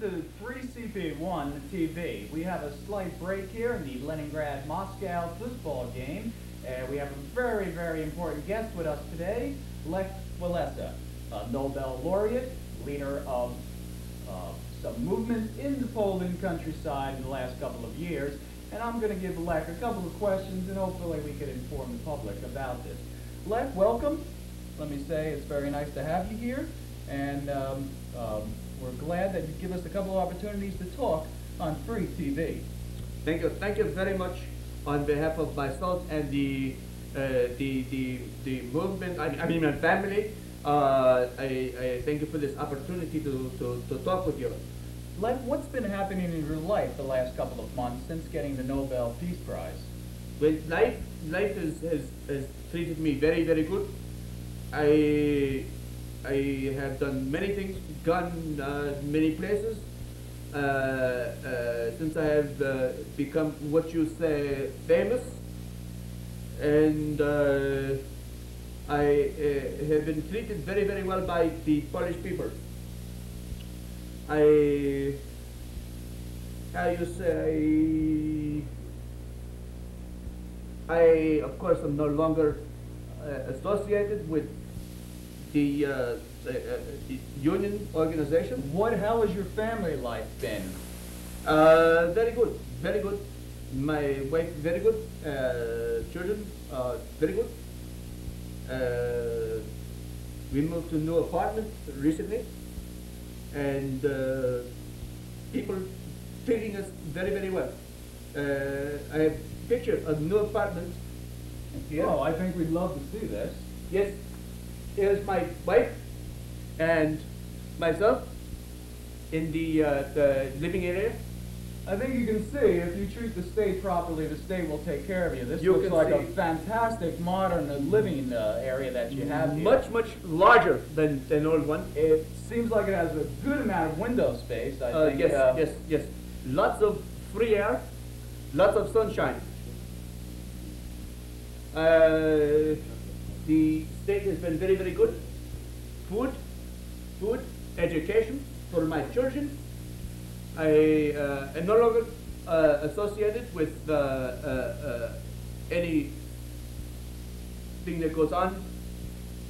to 3CP1 TV. We have a slight break here in the Leningrad Moscow football game. Uh, we have a very, very important guest with us today, Lech Walesa, a Nobel laureate, leader of uh, some movement in the Poland countryside in the last couple of years. And I'm going to give Lech a couple of questions and hopefully we can inform the public about this. Lech, welcome. Let me say it's very nice to have you here. And um, um, we're glad that you give us a couple of opportunities to talk on free TV. Thank you. Thank you very much on behalf of myself and the uh, the, the the movement. I, I mean, my family. Uh, I, I thank you for this opportunity to, to, to talk with you. Lech, what's been happening in your life the last couple of months since getting the Nobel Peace Prize? Well, life life has, has, has treated me very very good. I I have done many things, gone uh, many places. Uh, uh, since I have uh, become what you say famous, and uh, I uh, have been treated very very well by the Polish people. I how you say I of course am no longer associated with the, uh, uh, union organization. What? How has your family life been? Uh, very good, very good. My wife, very good. Uh, children, uh, very good. Uh, we moved to a new apartment recently, and people treating us very, very well. I have picture of new apartment. Yeah. Oh, I think we'd love to see this. Yes, is my wife and myself in the, uh, the living area. I think you can see if you treat the state properly, the state will take care of you. This you looks like a fantastic modern uh, living uh, area that you have here. Much, much larger than the old one. It seems like it has a good amount of window space. I uh, think. Yes, uh, yes, yes. Lots of free air, lots of sunshine. Uh, the state has been very, very good. Food, food, education for my children. I uh, am no longer uh, associated with uh, uh, any thing that goes on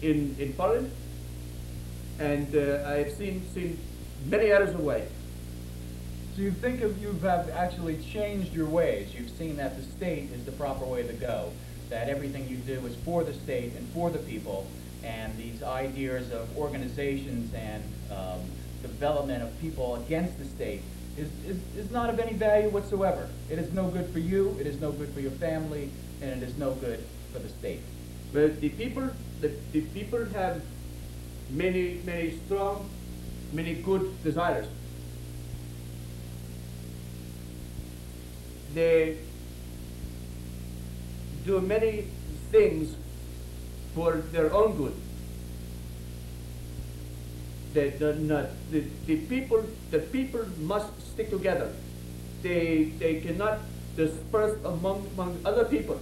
in, in Poland. And uh, I've seen, seen many others away. So you think of you have actually changed your ways. You've seen that the state is the proper way to go that everything you do is for the state and for the people, and these ideas of organizations and um, development of people against the state is, is, is not of any value whatsoever. It is no good for you, it is no good for your family, and it is no good for the state. But the people, the, the people have many, many strong, many good desires. They do many things for their own good. They do not, the, the people the people must stick together. They they cannot disperse among among other people.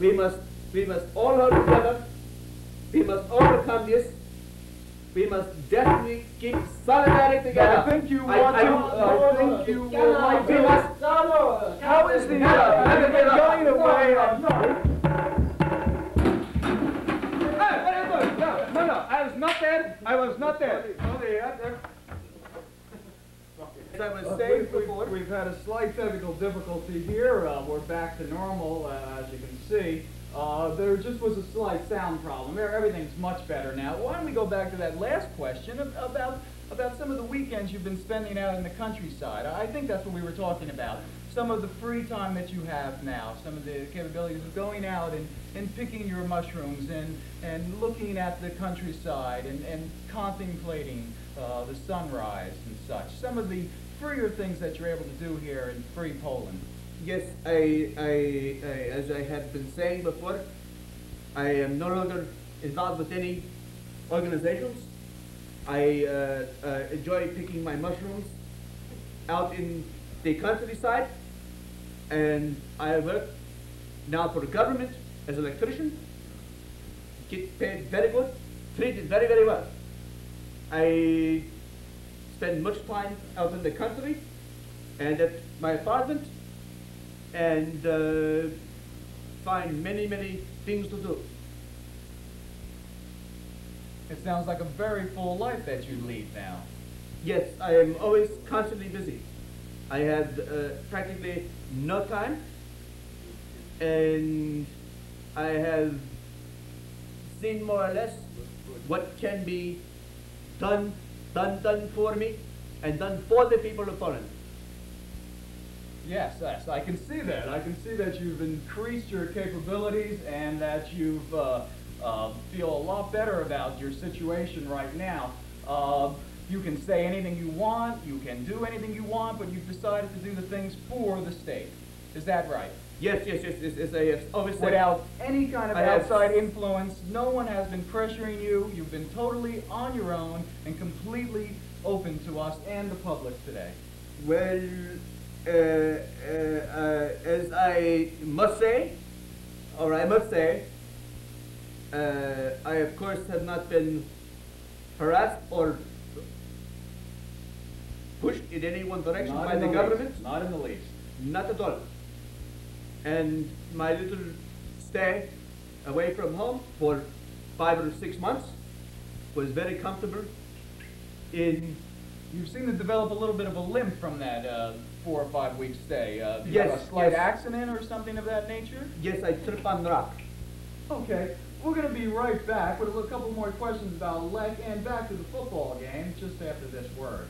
We must we must all hold together. We must overcome this. We must definitely keep solidarity together. I think you want I, to. I, I think you would like to. How is the uh, going away? No, no, I was not there. I was not there. As I was saying before, we've had a slight technical difficulty here. Uh, we're back to normal, uh, as you can see. Uh, there just was a slight sound problem. Everything's much better now. Why don't we go back to that last question about about some of the weekends you've been spending out in the countryside? I think that's what we were talking about. Some of the free time that you have now, some of the capabilities of going out and, and picking your mushrooms and, and looking at the countryside and, and contemplating uh, the sunrise and such. Some of the freer things that you're able to do here in free Poland. Yes, I, I, I, as I have been saying before, I am no longer involved with any organizations. I uh, uh, enjoy picking my mushrooms out in the countryside, and I work now for the government as an electrician. Get paid very good, treated very, very well. I spend much time out in the country and at my apartment and uh, find many, many things to do. It sounds like a very full life that you lead now. Yes, I am always constantly busy. I have uh, practically no time, and I have seen more or less what can be done, done, done for me, and done for the people of Poland. Yes, yes, I can see that. I can see that you've increased your capabilities and that you've uh, uh, feel a lot better about your situation right now. Uh, you can say anything you want, you can do anything you want, but you've decided to do the things for the state. Is that right? Yes, yes, yes, yes, yes, have always said. Without any kind of I have- outside influence, no one has been pressuring you. You've been totally on your own and completely open to us and the public today. Well, Uh, uh, uh, as I must say, or I must say, uh, I of course have not been harassed or pushed in any one direction Not by the, least. government. Not in the least. Not at all. And my little stay away from home for five or six months was very comfortable in You seem to develop a little bit of a limp from that uh, four or five week stay. Uh, do you have Yes, a slight yes. accident or something of that nature? yes I trip on rock. Okay, we're going to be right back with a couple more questions about Lech and back to the football game just after this word.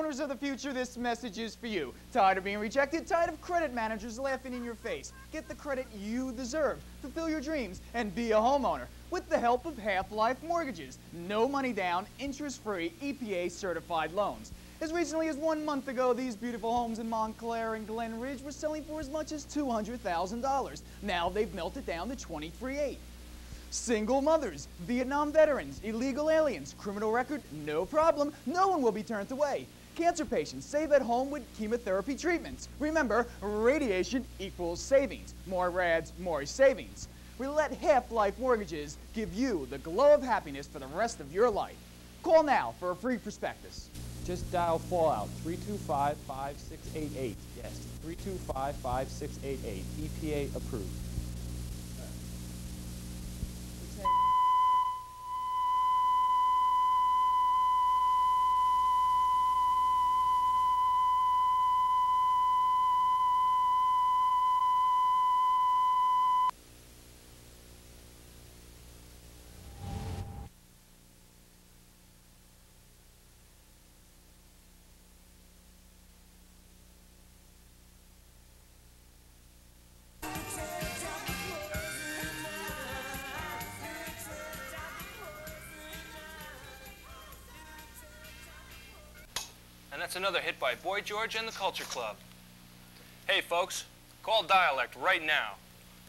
Homeowners of the future, this message is for you. Tired of being rejected? Tired of credit managers laughing in your face? Get the credit you deserve. Fulfill your dreams and be a homeowner with the help of Half Life Mortgages. No money down, interest free, EPA certified loans. As recently as one month ago, these beautiful homes in Montclair and Glen Ridge were selling for as much as $200,000. Now they've melted down to 23.8. Single mothers, Vietnam veterans, illegal aliens, criminal record, no problem. No one will be turned away. Cancer patients, save at home with chemotherapy treatments. Remember, radiation equals savings. More rads, more savings. We let Half Life Mortgages give you the glow of happiness for the rest of your life. Call now for a free prospectus. Just dial Fallout 325 5688. Yes, 325 5688. EPA approved. That's another hit by Boy George and the Culture Club. Hey, folks, call dialect right now.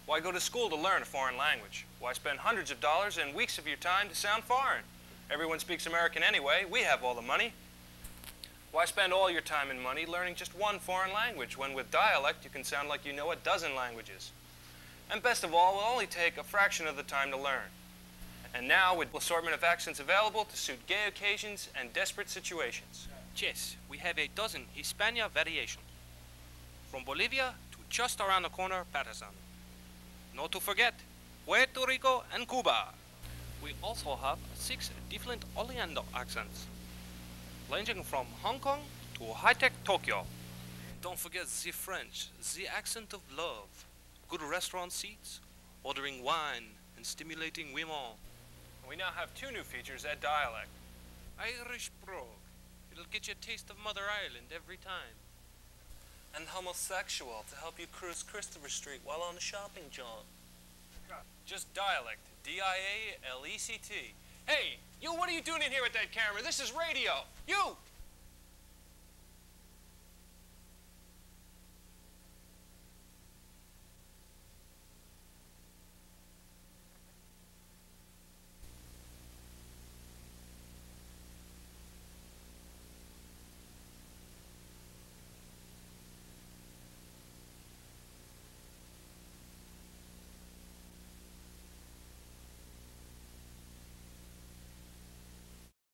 Why go to school to learn a foreign language? Why spend hundreds of dollars and weeks of your time to sound foreign? Everyone speaks American anyway. We have all the money. Why spend all your time and money learning just one foreign language when with dialect you can sound like you know a dozen languages? And best of all, it will only take a fraction of the time to learn. And now, with assortment of accents available to suit gay occasions and desperate situations. Yes, we have a dozen Hispania variations. From Bolivia to just around the corner, Paterson. Not to forget, Puerto Rico and Cuba. We also have six different Oleander accents, ranging from Hong Kong to high-tech Tokyo. Don't forget the French, the accent of love, good restaurant seats, ordering wine, and stimulating women. We now have two new features at Dialect. Irish brogue. It'll get you a taste of Mother Ireland every time. and homosexual to help you cruise Christopher Street while on a shopping jaunt. Just Dialect, D I A L E C T. Hey, you, what are you doing in here with that camera? This is radio. You!